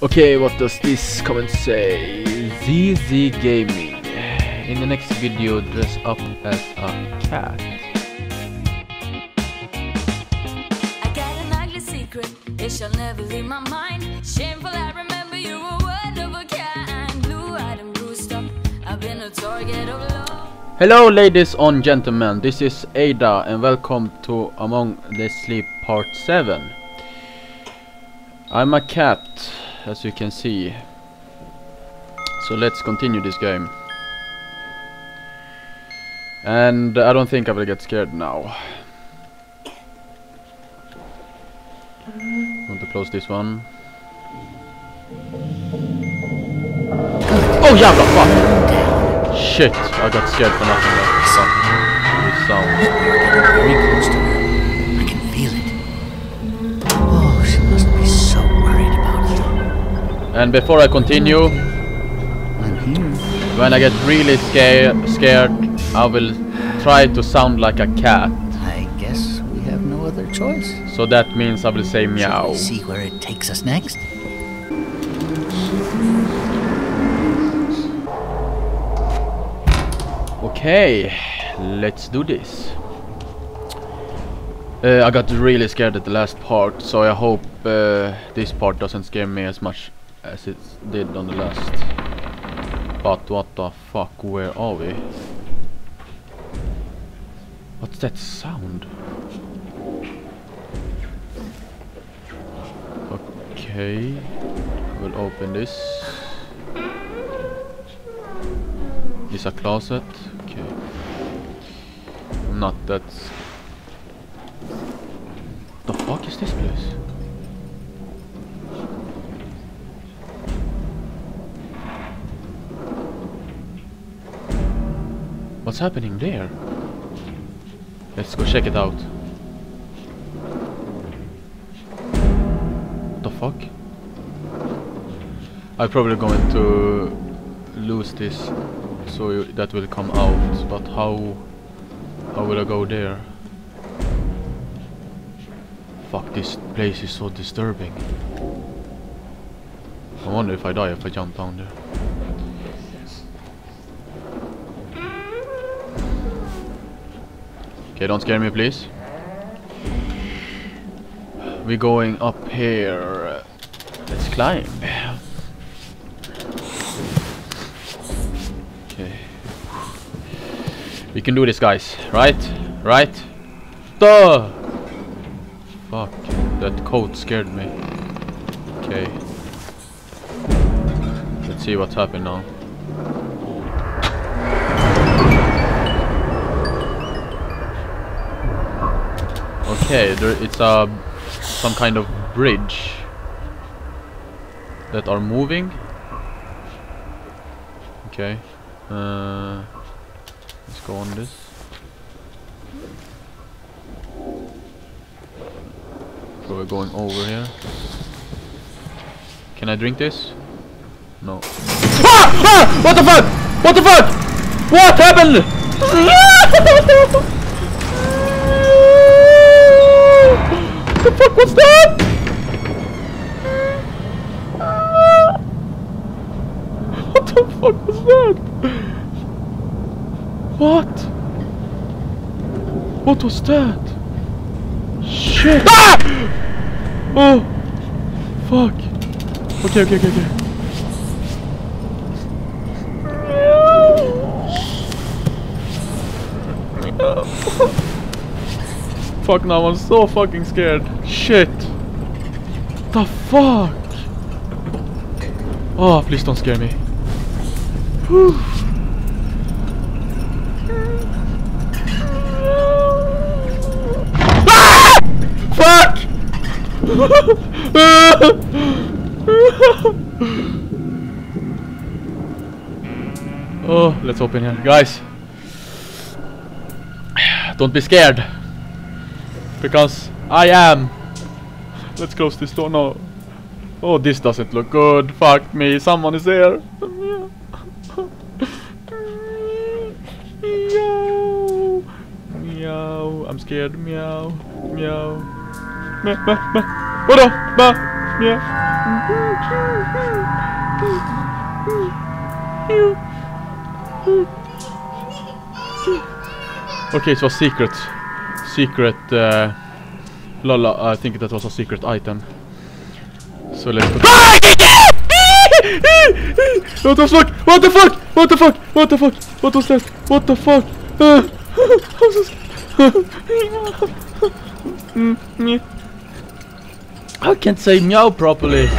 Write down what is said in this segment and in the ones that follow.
Okay, what does this comment say? ZZ Gaming. In the next video, dress up as a cat. I got an ugly secret, it shall never leave my mind. Shameful, I remember you were one of a kind. Blue-eyed and bruised up, I've been a target of love. Hello, ladies and gentlemen. This is Ada, and welcome to Among the Sleep Part 7. I'm a cat, as you can see. So let's continue this game. And I don't think I will get scared now. Want to close this one. Oh yeah, fuck! Shit, I got scared for nothing. Sound. And before I continue, when I get really scared, scared, I will try to sound like a cat. I guess we have no other choice. So that means I will say meow. we see where it takes us next? Okay, let's do this. Uh, I got really scared at the last part, so I hope uh, this part doesn't scare me as much as it did on the last. But what the fuck, where are we? What's that sound? Okay, we'll open this. Is a closet? Okay. Not that. The fuck is this place? What's happening there? Let's go check it out. What the fuck? I'm probably going to lose this so that will come out but how how will I go there fuck this place is so disturbing I wonder if I die if I jump down there okay don't scare me please we're going up here let's climb Okay. We can do this, guys. Right? Right? Duh! Fuck. That coat scared me. Okay. Let's see what's happened now. Okay, there, it's a some kind of bridge that are moving. Okay. Uh, let's go on this. So we're going over here. Can I drink this? No. Ah! Ah! What the fuck? What the fuck? What happened? Fuck was that? What the fuck was that? What? What was that? Shit! Ah! Oh! Fuck! Okay, okay, okay, okay. Fuck now, I'm so fucking scared. Shit! The fuck? Oh, please don't scare me. Whew. Ah! Fuck! oh, let's open here. Guys, don't be scared. Because I am. Let's close this door now. Oh, this doesn't look good. Fuck me, someone is there. Meow. Meow. I'm scared. Meow. Meow. Meh, meh, meh. What the? Meh. Okay, it was secret. Secret. Uh, Lola, I think that was a secret item. So let's go. what the fuck? What the fuck? What the fuck? What the fuck? What was that? What the fuck? Uh, I'm so scared. Yeah. I can't say meow properly.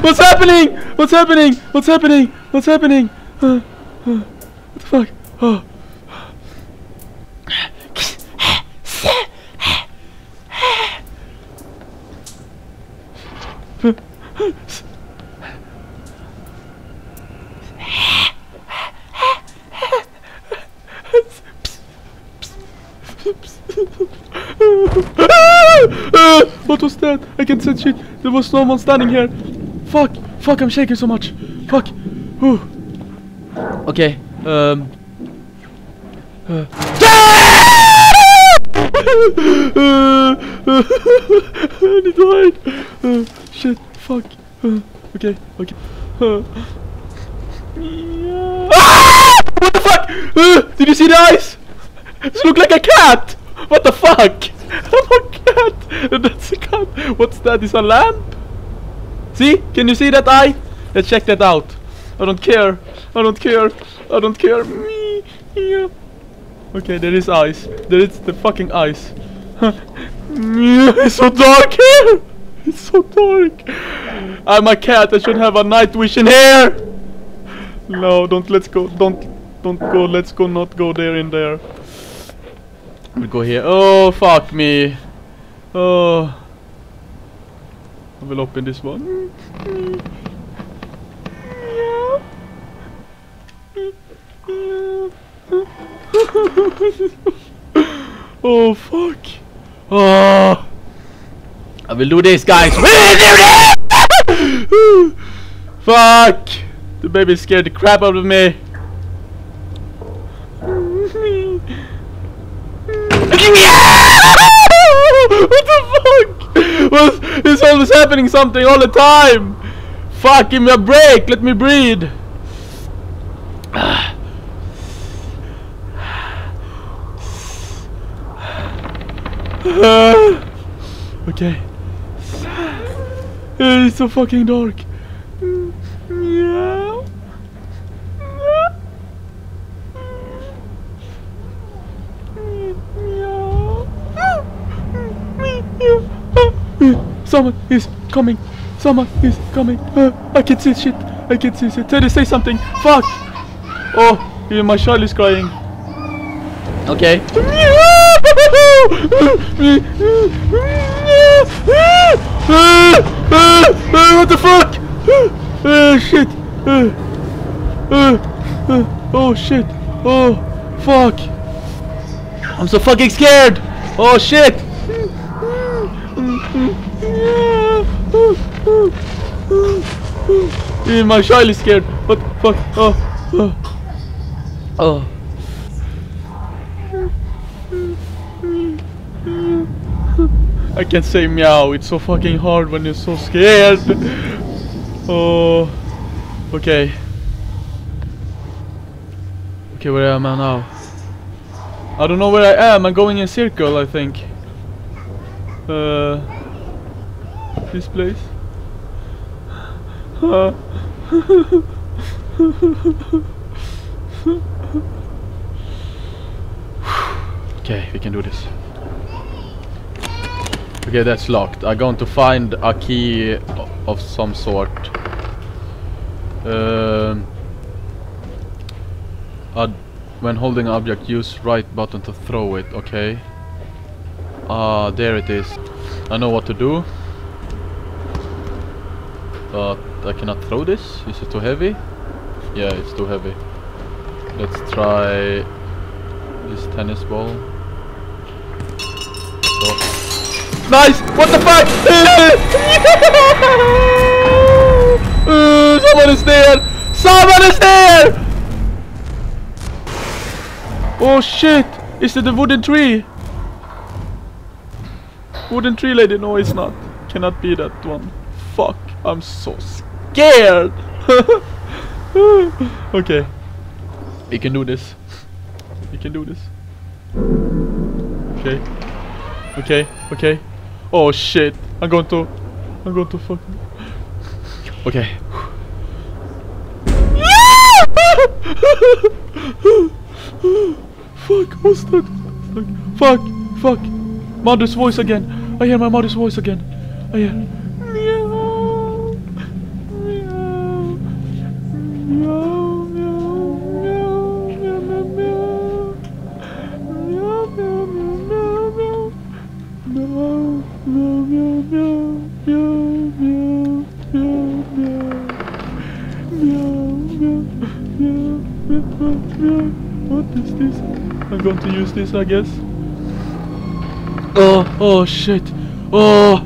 What's happening? What's happening? What's happening? What's happening? Uh, uh, what the fuck? Oh. Ah! what was that? I can't sense shit. There was no one standing here. Fuck. Fuck, I'm shaking so much. Fuck. Whew. Okay. Um. Uh. I need to hide. Uh, shit. Fuck. Uh, okay. Okay. Uh. Ah! What the fuck? Uh, did you see the eyes? This look like a cat. What the fuck? Cat. That's a. What's that? Is a lamp? See? Can you see that eye? Let's check that out. I don't care. I don't care. I don't care. Me. Yeah. Okay, there is eyes. There is the fucking eyes. it's so dark here. It's so dark. I'm a cat. I should have a night vision here. No, don't. Let's go. Don't. Don't go. Let's go. Not go there in there. We'll go here. Oh, fuck me. Oh. I will open this one. oh, fuck. Oh. I will do this, guys. We will do this! fuck. The baby scared the crap out of me. Is always happening something all the time? Fuck, give me a break. Let me breathe. okay. It's so fucking dark. Meow. Someone is coming. Someone is coming. Uh, I can see shit. I can see shit. Teddy, say something. Fuck. Oh, even my child is crying. Okay. what the fuck? Uh, shit. Uh, uh, uh, oh shit. Oh fuck. I'm so fucking scared. Oh shit. Yeah, my child is scared. What the fuck? Oh, oh, oh. I can't say meow. It's so fucking hard when you're so scared. Oh, okay. Okay, where am I now? I don't know where I am. I'm going in circle, I think. Uh, this place. Uh. okay, we can do this. Okay, that's locked. I'm going to find a key of some sort. Uh, when holding object, use right button to throw it. Okay. Ah, there it is. I know what to do. But I cannot throw this. Is it too heavy? Yeah, it's too heavy. Let's try this tennis ball. Nice! What the fuck? Uh, someone is there! Someone is there! Oh shit! Is it the wooden tree? Wooden tree lady. No, it's not. Cannot be that one. Fuck. I'm so scared. okay. We can do this. We can do this. Okay. Okay. Okay. Oh shit. I'm going to. I'm going to fuck. Okay. Fuck, what's that? Fuck, fuck. Mother's voice again. I hear my mother's voice again. I hear. To use this, I guess. Oh, oh shit. Oh,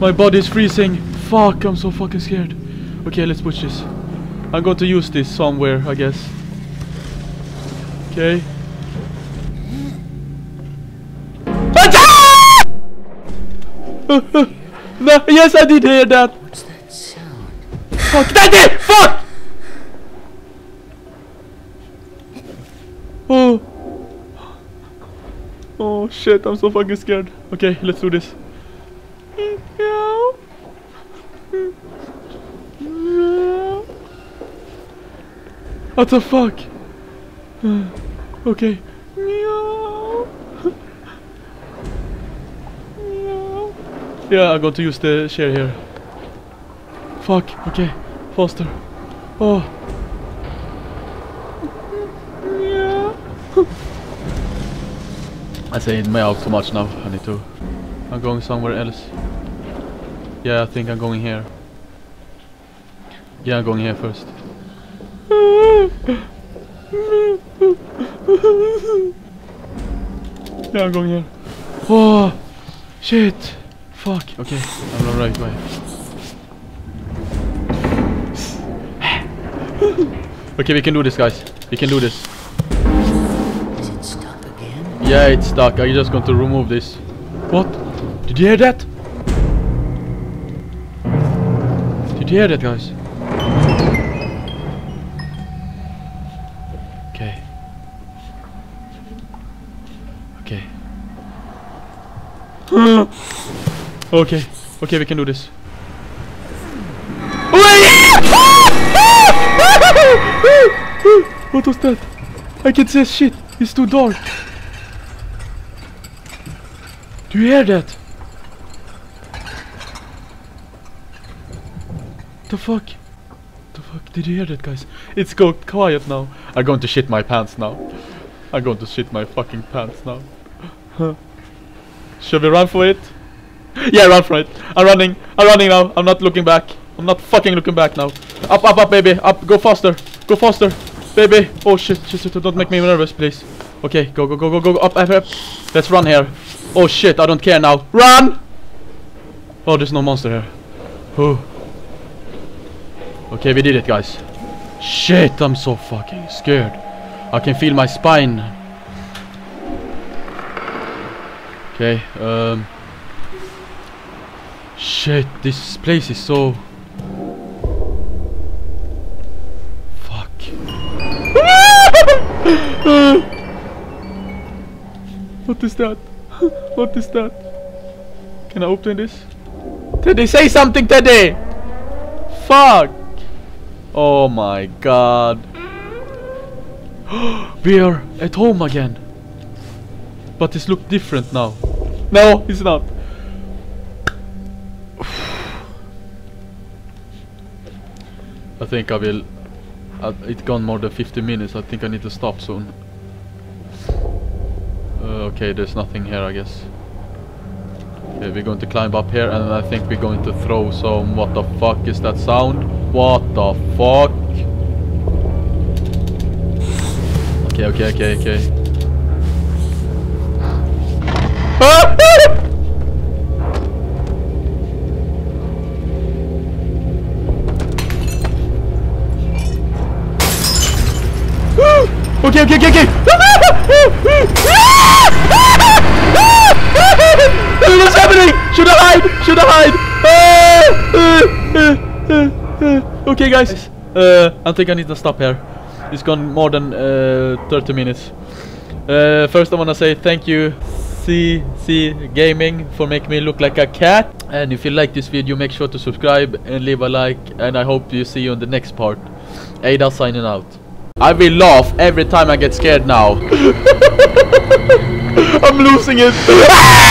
my body's freezing. Fuck, I'm so fucking scared. Okay, let's push this. I'm going to use this somewhere, I guess. Okay. no, yes, I did hear that. What's that sound? Fuck, daddy! Fuck! Oh. Shit, I'm so fucking scared. Okay, let's do this. What the fuck? Okay. Yeah, I'm going to use the chair here. Fuck, okay. Faster. Oh. I say meow too much now. I need to. I'm going somewhere else. Yeah, I think I'm going here. Yeah, I'm going here first. Yeah, I'm going here. Oh, shit. Fuck. Okay, I'm the right way. Okay, we can do this, guys. We can do this. Yeah, it's stuck. I'm just going to remove this. What? Did you hear that? Did you hear that, guys? Okay. Okay. okay. Okay, we can do this. what was that? I can't see shit. It's too dark. Do you hear that? The fuck? The fuck? Did you hear that, guys? It's go quiet now. I'm going to shit my pants now. I'm going to shit my fucking pants now. Should we run for it? Yeah, run for it. I'm running. I'm running now. I'm not looking back. I'm not fucking looking back now. Up, up, up, baby. Up. Go faster. Go faster. Baby. Oh shit. shit, shit. Don't make me nervous, please. Okay. Go, go, go, go, go. Up, up, up. Let's run here. Oh shit. I don't care now. Run! Oh, there's no monster here. Oh. Okay, we did it, guys. Shit. I'm so fucking scared. I can feel my spine. Okay. Um. Shit, this place is so... Fuck. what is that? what is that? Can I open this? Teddy, say something, Teddy! Fuck! Oh my god. we are at home again. But this look different now. No, it's not. I think I will. Uh, it's gone more than 50 minutes. I think I need to stop soon. Okay, there's nothing here, I guess. Okay, we're going to climb up here, and I think we're going to throw some. What the fuck is that sound? What the fuck? Okay, okay, okay, okay. Okay, okay, okay, okay. What's happening? Should I hide? Should I hide? Ah! Uh, uh. Okay, guys. Uh, I think I need to stop here. It's gone more than uh, 30 minutes. Uh, first, I want to say thank you, CC Gaming, for making me look like a cat. And if you like this video, make sure to subscribe and leave a like. And I hope to see you in the next part. Ada signing out. I will laugh every time I get scared now. I'm losing it.